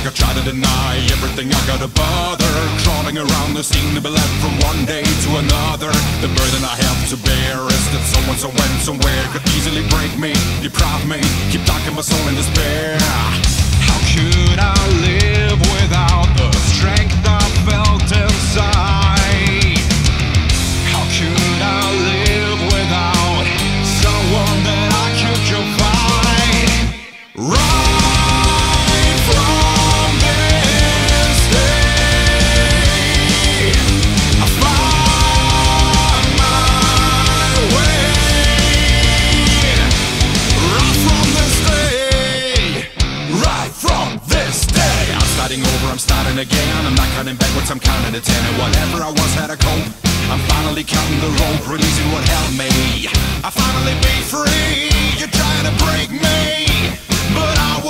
like I try to deny everything I gotta bother. Crawling around the scene to be life from one day to another. The burden I have to bear is that someone so went somewhere Could easily break me, deprive me, keep talking my soul in despair. How could I live? Starting over, I'm starting again. I'm not cutting backwards, I'm counting to ten. And whatever I once had a cope, I'm finally counting the rope, releasing what held me. I finally be free. You're trying to break me, but I will.